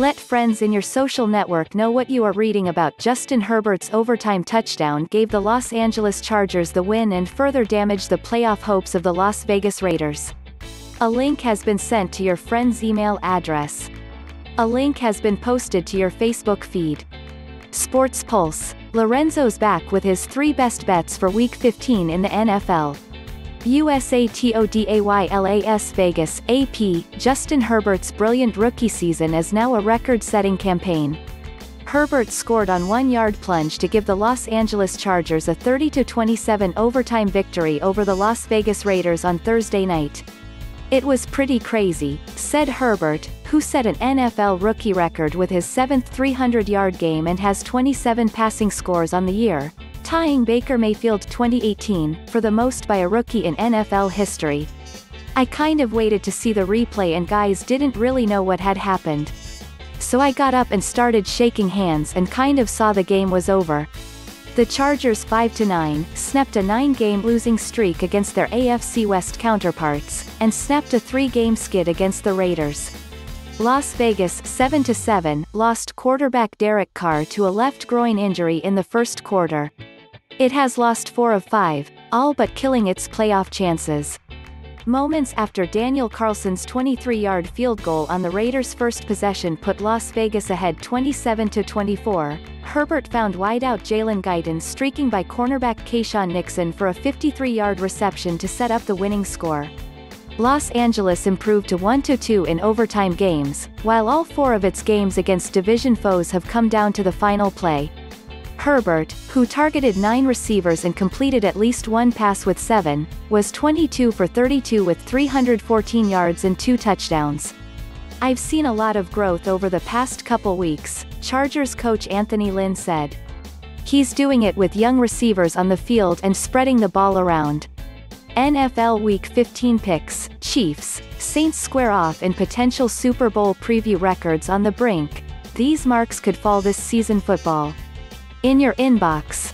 Let friends in your social network know what you are reading about Justin Herbert's overtime touchdown gave the Los Angeles Chargers the win and further damaged the playoff hopes of the Las Vegas Raiders. A link has been sent to your friend's email address. A link has been posted to your Facebook feed. Sports Pulse. Lorenzo's back with his three best bets for Week 15 in the NFL. USATODAYLAS Vegas, AP, Justin Herbert's brilliant rookie season is now a record-setting campaign. Herbert scored on one-yard plunge to give the Los Angeles Chargers a 30-27 overtime victory over the Las Vegas Raiders on Thursday night. It was pretty crazy, said Herbert, who set an NFL rookie record with his seventh 300-yard game and has 27 passing scores on the year tying Baker Mayfield 2018, for the most by a rookie in NFL history. I kind of waited to see the replay and guys didn't really know what had happened. So I got up and started shaking hands and kind of saw the game was over. The Chargers 5-9, snapped a nine-game losing streak against their AFC West counterparts, and snapped a three-game skid against the Raiders. Las Vegas 7-7, lost quarterback Derek Carr to a left groin injury in the first quarter. It has lost four of five, all but killing its playoff chances. Moments after Daniel Carlson's 23-yard field goal on the Raiders' first possession put Las Vegas ahead 27-24, Herbert found wideout Jalen Guyton streaking by cornerback Keisean Nixon for a 53-yard reception to set up the winning score. Los Angeles improved to 1-2 in overtime games, while all four of its games against division foes have come down to the final play. Herbert, who targeted nine receivers and completed at least one pass with seven, was 22 for 32 with 314 yards and two touchdowns. I've seen a lot of growth over the past couple weeks, Chargers coach Anthony Lynn said. He's doing it with young receivers on the field and spreading the ball around. NFL Week 15 picks, Chiefs, Saints square off in potential Super Bowl preview records on the brink. These marks could fall this season football. In your inbox.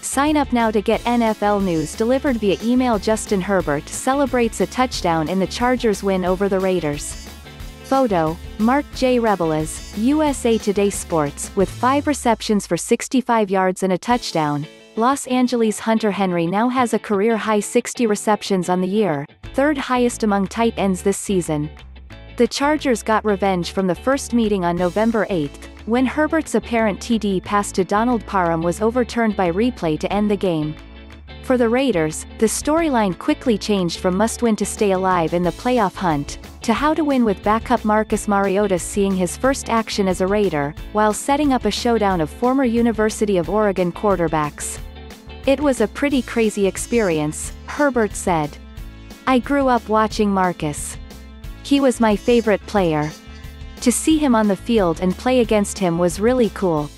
Sign up now to get NFL news delivered via email Justin Herbert celebrates a touchdown in the Chargers win over the Raiders. Photo, Mark J. Rebilas, USA Today Sports with 5 receptions for 65 yards and a touchdown. Los Angeles Hunter Henry now has a career-high 60 receptions on the year, third highest among tight ends this season. The Chargers got revenge from the first meeting on November 8, when Herbert's apparent TD pass to Donald Parham was overturned by replay to end the game. For the Raiders, the storyline quickly changed from must-win to stay alive in the playoff hunt, to how to win with backup Marcus Mariota seeing his first action as a Raider, while setting up a showdown of former University of Oregon quarterbacks. It was a pretty crazy experience, Herbert said. I grew up watching Marcus. He was my favorite player. To see him on the field and play against him was really cool.